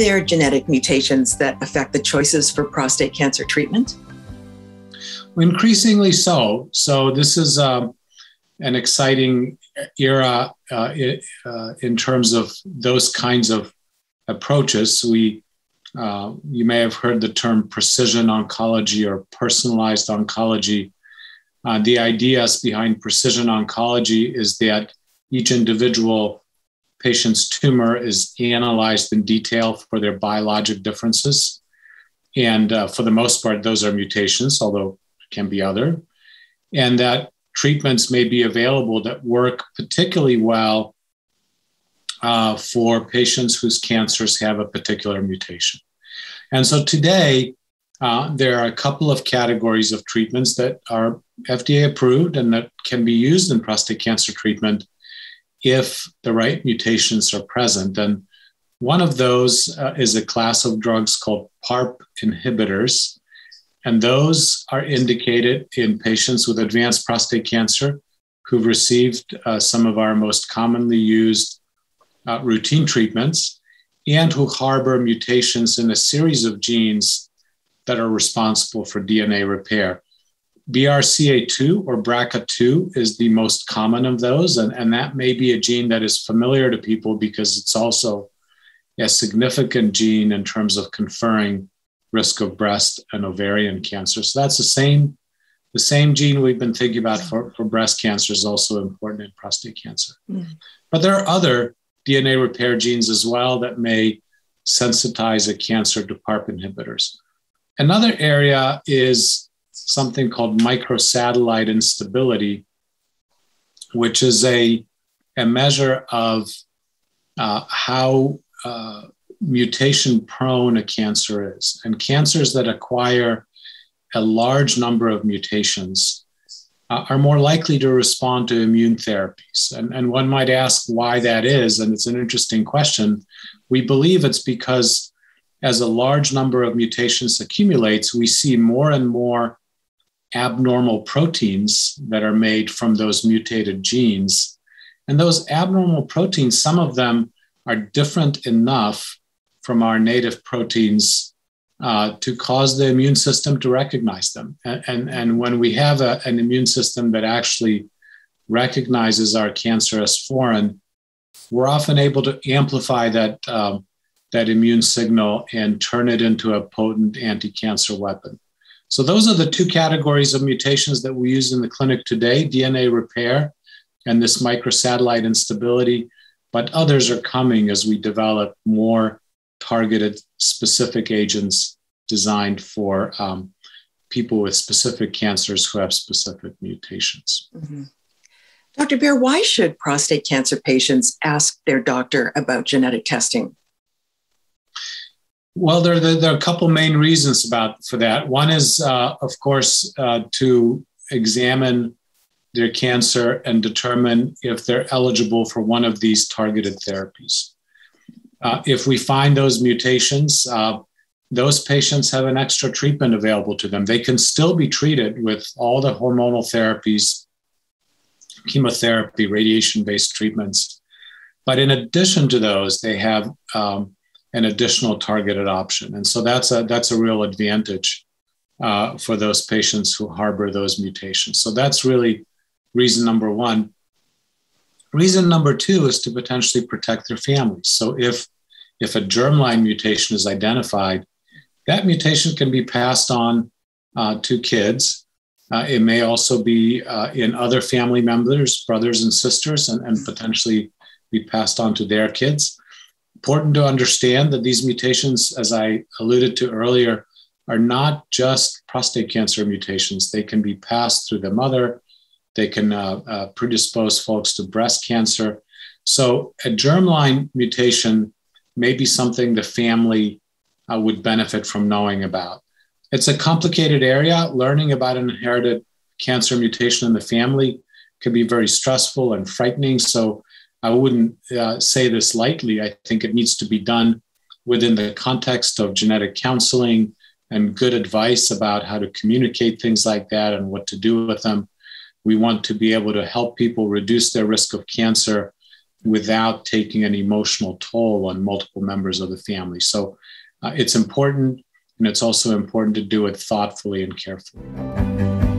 there genetic mutations that affect the choices for prostate cancer treatment? Increasingly so. So, this is um, an exciting era uh, uh, in terms of those kinds of approaches. We, uh, you may have heard the term precision oncology or personalized oncology. Uh, the ideas behind precision oncology is that each individual patient's tumor is analyzed in detail for their biologic differences. And uh, for the most part, those are mutations, although it can be other. And that treatments may be available that work particularly well uh, for patients whose cancers have a particular mutation. And so today, uh, there are a couple of categories of treatments that are FDA approved and that can be used in prostate cancer treatment if the right mutations are present. And one of those uh, is a class of drugs called PARP inhibitors. And those are indicated in patients with advanced prostate cancer who've received uh, some of our most commonly used uh, routine treatments and who harbor mutations in a series of genes that are responsible for DNA repair. BRCA2 or BRCA2 is the most common of those, and, and that may be a gene that is familiar to people because it's also a significant gene in terms of conferring risk of breast and ovarian cancer. So that's the same, the same gene we've been thinking about for, for breast cancer is also important in prostate cancer. Mm. But there are other DNA repair genes as well that may sensitize a cancer to PARP inhibitors. Another area is something called microsatellite instability, which is a, a measure of uh, how uh, mutation prone a cancer is. And cancers that acquire a large number of mutations uh, are more likely to respond to immune therapies. And, and one might ask why that is, and it's an interesting question. We believe it's because as a large number of mutations accumulates, we see more and more abnormal proteins that are made from those mutated genes. And those abnormal proteins, some of them are different enough from our native proteins uh, to cause the immune system to recognize them. And, and, and when we have a, an immune system that actually recognizes our cancer as foreign, we're often able to amplify that, um, that immune signal and turn it into a potent anti cancer weapon. So those are the two categories of mutations that we use in the clinic today, DNA repair and this microsatellite instability, but others are coming as we develop more targeted specific agents designed for um, people with specific cancers who have specific mutations. Mm-hmm. Dr. Beer, why should prostate cancer patients ask their doctor about genetic testing? Well, there, there, there, are a couple main reasons about for that. One is, uh, of course, uh, to examine their cancer and determine if they're eligible for one of these targeted therapies. Uh, if we find those mutations, uh, those patients have an extra treatment available to them. They can still be treated with all the hormonal therapies, chemotherapy, radiation based treatments. But in addition to those, they have um, an additional targeted option. And so that's a, that's a real advantage uh, for those patients who harbor those mutations. So that's really reason number one. Reason number two is to potentially protect their families. So if, if a germline mutation is identified, that mutation can be passed on uh, to kids. Uh, it may also be uh, in other family members, brothers and sisters, and, and potentially be passed on to their kids important to understand that these mutations, as I alluded to earlier, are not just prostate cancer mutations. They can be passed through the mother, they can uh, uh, predispose folks to breast cancer. So, a germline mutation may be something the family uh, would benefit from knowing about. It's a complicated area. Learning about an inherited cancer mutation in the family can be very stressful and frightening. So, I wouldn't uh, say this lightly. I think it needs to be done within the context of genetic counseling and good advice about how to communicate things like that and what to do with them. We want to be able to help people reduce their risk of cancer without taking an emotional toll on multiple members of the family. So uh, it's important, and it's also important to do it thoughtfully and carefully.